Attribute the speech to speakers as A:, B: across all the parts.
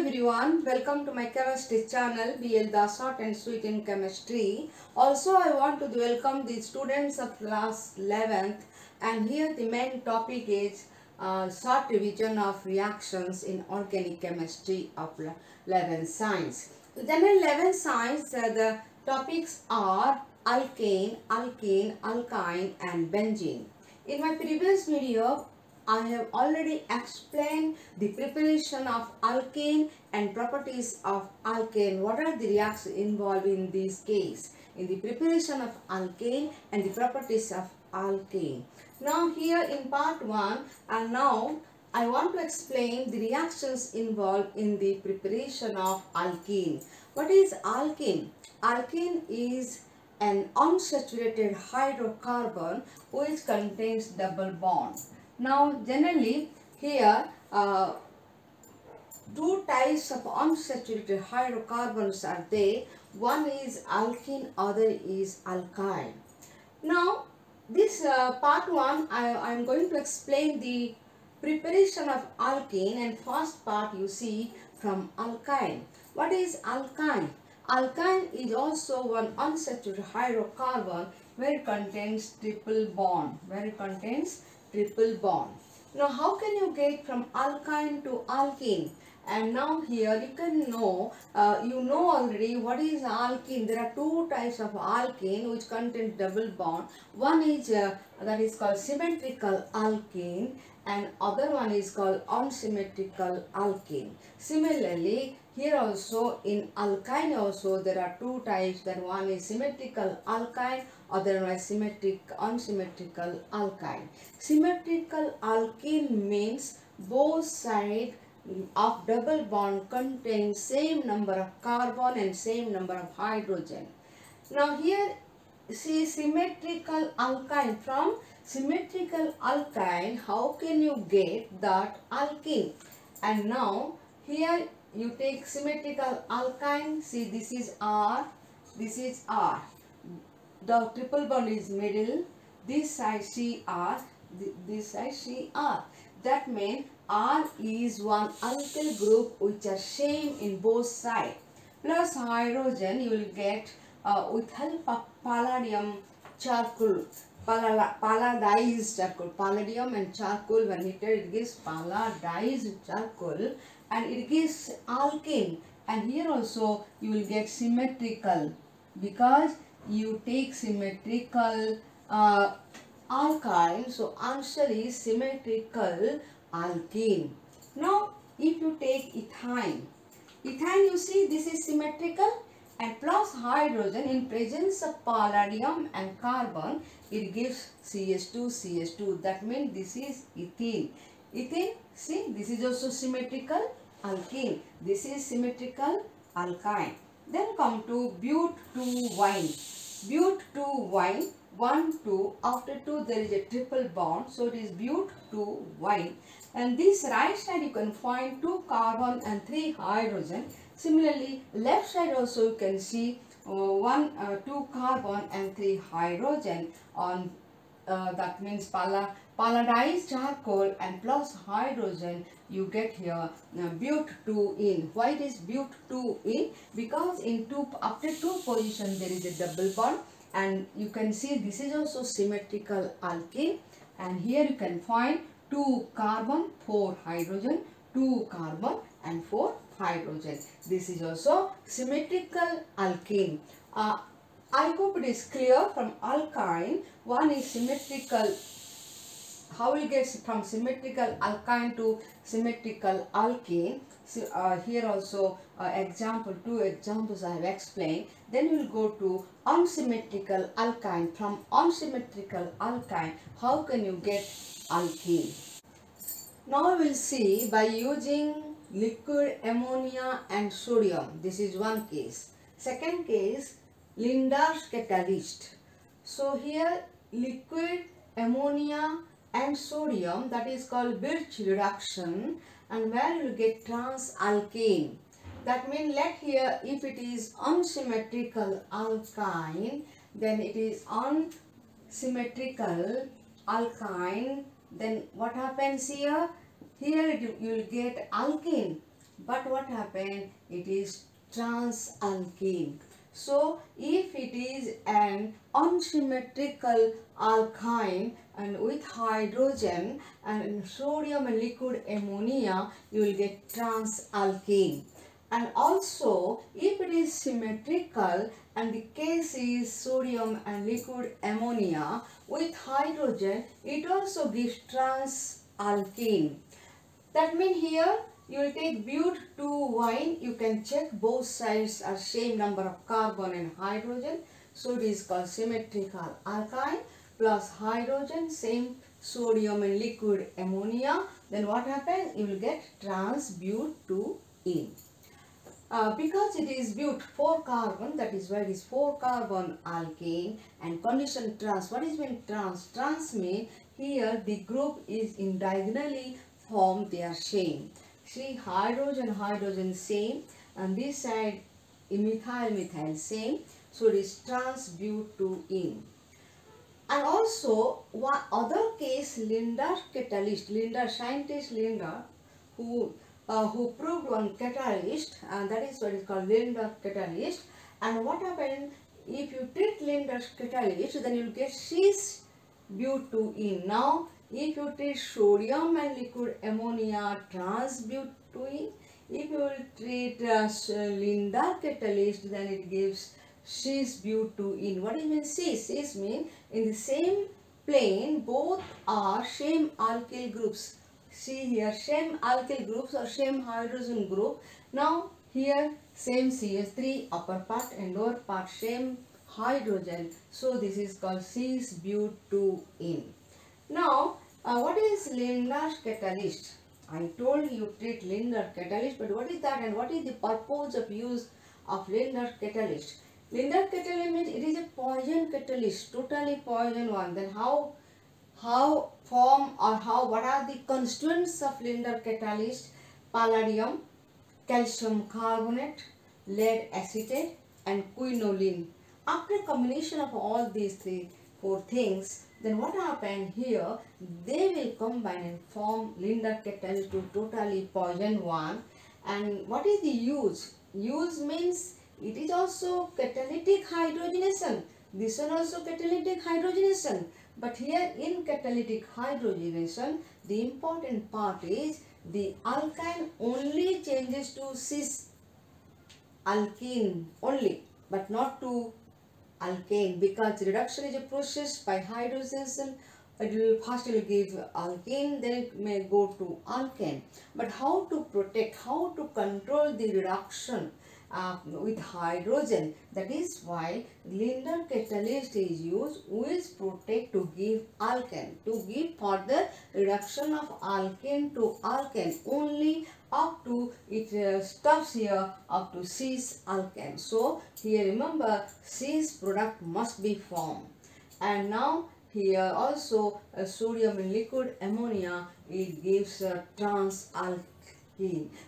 A: everyone, welcome to my chemistry channel BL Dasat and Sweet in Chemistry. Also I want to welcome the students of class 11th and here the main topic is uh, short revision of reactions in organic chemistry of 11th science. Then in 11th science uh, the topics are alkane, alkene, alkyne and benzene. In my previous video I have already explained the preparation of alkane and properties of alkane. What are the reactions involved in this case? In the preparation of alkane and the properties of alkane. Now here in part 1 and now I want to explain the reactions involved in the preparation of alkene. What is alkene? Alkene is an unsaturated hydrocarbon which contains double bond. Now generally here uh, two types of unsaturated hydrocarbons are there. One is alkene, other is alkyne. Now this uh, part 1 I am going to explain the preparation of alkene and first part you see from alkyne. What is alkyne? Alkyne is also one unsaturated hydrocarbon where it contains triple bond, where it contains triple bond. Now how can you get from alkyne to alkene? And now here you can know, uh, you know already what is alkene. There are two types of alkene which contain double bond. One is uh, that is called symmetrical alkene and other one is called unsymmetrical alkene. Similarly, here also in alkyne also there are two types that one is symmetrical alkyne otherwise symmetric unsymmetrical alkyne. Symmetrical alkene means both sides of double bond contain same number of carbon and same number of hydrogen. Now here see symmetrical alkyne from symmetrical alkyne how can you get that alkene? And now here you take symmetrical alkyne. See this is R this is R. The triple bond is middle. This side CR this side CR that means R is one alkyl group which are same in both sides plus hydrogen you will get uh, with help of palladium charcoal palladized charcoal palladium and charcoal when heated it gives palladized charcoal and it gives alkane. And here also you will get symmetrical because you take symmetrical uh, so answer is symmetrical alkene now if you take ethyne ethyne you see this is symmetrical and plus hydrogen in presence of palladium and carbon it gives CH2 CH2 that means this is ethene. Ethene see this is also symmetrical alkene. This is symmetrical alkyne. Then come to but 2 yne. But 2 yne 1 2 after 2 there is a triple bond. So it is but 2 yne. And this right side you can find 2 carbon and 3 hydrogen Similarly, left side also you can see uh, one, uh, two carbon and three hydrogen on uh, that means pala, palladized charcoal and plus hydrogen you get here uh, but 2 in. Why it is but 2 in? Because in two after two position there is a double bond and you can see this is also symmetrical alkene and here you can find 2 carbon 4 hydrogen 2 carbon and 4 hydrogen. This is also symmetrical alkene. Uh, I hope it is clear from alkyne. One is symmetrical. How we get from symmetrical alkyne to symmetrical alkene. So, uh, here also uh, example, two examples I have explained. Then we will go to unsymmetrical alkyne. From unsymmetrical alkyne, how can you get alkene? Now we will see by using liquid ammonia and sodium. This is one case. Second case, Lindlar's catalyst. So here liquid ammonia and sodium that is called Birch reduction and where you get trans alkane. That means let here if it is unsymmetrical alkyne then it is unsymmetrical alkyne then what happens here here you will get alkane but what happened? It is trans transalkene. So if it is an unsymmetrical alkyne and with hydrogen and sodium and liquid ammonia you will get trans transalkene. And also if it is symmetrical and the case is sodium and liquid ammonia with hydrogen it also gives trans transalkene that means here you will take but 2 yne. You can check both sides are same number of carbon and hydrogen. So it is called symmetrical alkyne plus hydrogen same sodium and liquid ammonia. Then what happens you will get trans but 2 in. Uh, because it is but 4 carbon that is why it is 4 carbon alkane and condition trans what is mean trans? Trans mean here the group is in diagonally form they are same see hydrogen hydrogen same and this side methyl methyl same. So it is trans but 2 in. And also one other case Lindlar catalyst Lindlar scientist Lindlar who uh, who proved one catalyst and that is what is called Lindlar catalyst. And what happened if you treat Lindlar's catalyst then you will get cis but 2 in. Now if you treat sodium and liquid ammonia trans but 2 in if you will treat uh, Lindlar catalyst then it gives cis but 2 in what is mean cis? Cis mean in the same plane both are same alkyl groups. See here same alkyl groups or same hydrogen group. Now here same CH3 upper part and lower part same hydrogen. So this is called cis but 2 in now uh, what is Lindlar's catalyst? I told you treat Lindlar catalyst but what is that and what is the purpose of use of Lindlar catalyst? Lindlar catalyst means it is a poison catalyst totally poison one. Then how how form or how what are the constituents of Lindlar catalyst? Palladium calcium carbonate lead acetate and quinoline after combination of all these three four things then what happen here they will combine and form Lindlar catalyst to totally poison one. And what is the use? Use means it is also catalytic hydrogenation. This one also catalytic hydrogenation. But here in catalytic hydrogenation, the important part is the alkyne only changes to cis alkene only, but not to alkane because reduction is a process by hydrogenation. It will first it will give alkene, then it may go to alkane. But how to protect, how to control the reduction uh, with hydrogen. That is why Lindlar catalyst is used which protect to give alkane. To give further reduction of alkane to alkane only up to it uh, stops here up to cis alkane. So here remember cis product must be formed. And now here also uh, sodium in liquid ammonia it gives a trans alkane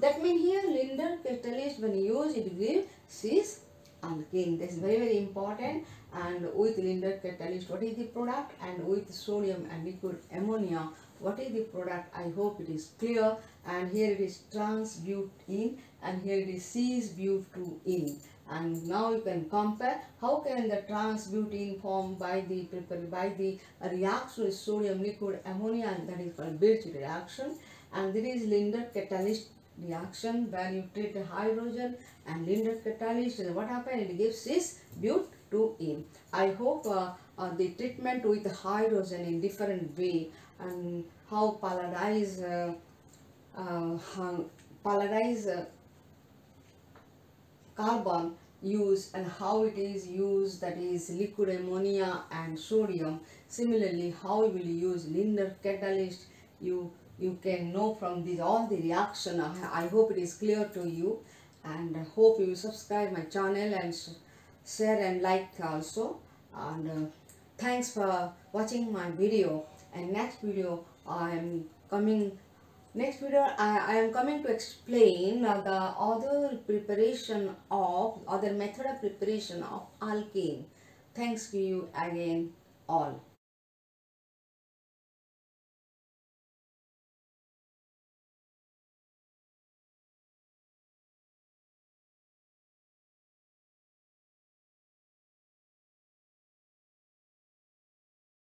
A: that means here Lindlar catalyst when used it gives cis alkane. This is very very important. And with Lindlar catalyst what is the product? And with sodium and liquid ammonia what is the product? I hope it is clear. And here it is trans butene and here it is cis butene and now you can compare how can the trans butene form by the by the reaction with sodium liquid ammonia and that is called Birch reaction and there is Lindlar catalyst reaction where you treat the hydrogen and Lindlar catalyst. What happens it gives cis but 2 in. I hope uh, uh, the treatment with hydrogen in different way and how palladize uh, uh, palladize uh, carbon use and how it is used that is liquid ammonia and sodium. Similarly how you will use Lindlar catalyst you you can know from this all the reaction. I, hope it is clear to you. And I hope you subscribe my channel and share and like also. And uh, thanks for watching my video. And next video I am coming next video I, I am coming to explain uh, the other preparation of other method of preparation of alkane. Thanks to you again all